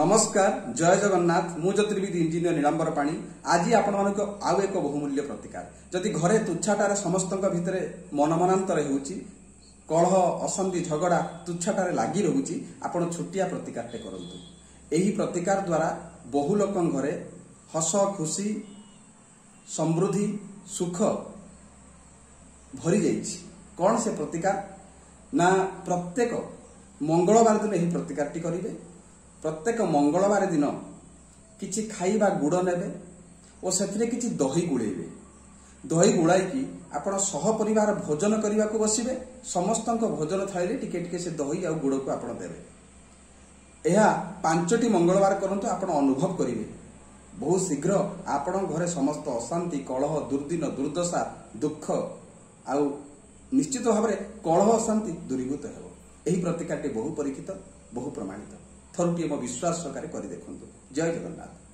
ନମସ୍କାର ଜୟ ଜଗନ୍ନାଥ ମୁଁ ଜ୍ୟୋତିର୍ବିଦ ଇଞ୍ଜିନିୟର ନୀଳାମ୍ବର ପାଣି ଆଜି ଆପଣମାନଙ୍କୁ ଆଉ ଏକ ବହୁମୂଲ୍ୟ ପ୍ରତିକାର। ଯଦି ଘରେ ତୁଚ୍ଛାଟାରେ ସମସ୍ତଙ୍କ ଭିତରେ ମନମନାନ୍ତର ହେଉଛି କଳହ ଅଶାନ୍ତି ଝଗଡ଼ା ତୁଚ୍ଛାଟାରେ ଲାଗି ରହୁଛି ଆପଣ ଛୋଟିଆ ପ୍ରତିକାରଟେ କରନ୍ତୁ। ଏହି ପ୍ରତିକାର ଦ୍ୱାରା ବହୁ ଲୋକଙ୍କ ଘରେ ହସ ଖୁସି ସମୃଦ୍ଧି ସୁଖ ଭରି ଯାଇଛି କ'ଣ ସେ ପ୍ରତିକାର? ନା ପ୍ରତ୍ୟେକ ମଙ୍ଗଳବାର ଦିନ ଏହି ପ୍ରତିକାରଟି କରିବେ? ପ୍ରତ୍ୟେକ ମଙ୍ଗଳବାର ଦିନ କିଛି ଖାଇବା ଗୁଡ଼ ନେବେ ଓ ସେଥିରେ କିଛି ଦହି ଗୋଳେଇବେ। ଦହି ଗୋଳାଇକି ଆପଣ ସହପରିବାର ଭୋଜନ କରିବାକୁ ବସିବେ ସମସ୍ତଙ୍କ ଭୋଜନ ଥାଳିରେ ଟିକେ ଟିକେ ସେ ଦହି ଆଉ ଗୁଡ଼କୁ ଆପଣ ଦେବେ। ଏହା ପାଞ୍ଚଟି ମଙ୍ଗଳବାର କରନ୍ତୁ ଆପଣ ଅନୁଭବ କରିବେ। ବହୁତ ଶୀଘ୍ର ଆପଣଙ୍କ ଘରେ ସମସ୍ତ ଅଶାନ୍ତି କଳହ ଦୁର୍ଦିନ ଦୁର୍ଦ୍ଦଶା ଦୁଃଖ ଆଉ ନିଶ୍ଚିତ ଭାବରେ କଳହ ଅଶାନ୍ତି ଦୂରୀଭୂତ ହେବ। ଏହି ପ୍ରତିକାରଟି ବହୁ ପରୀକ୍ଷିତ ବହୁ ପ୍ରମାଣିତ। ଥରୁଟିଏ ମୋ ବିଶ୍ୱାସ ସହକାରେ କରି ଦେଖନ୍ତୁ ଜୟ ଜଗନ୍ନାଥ।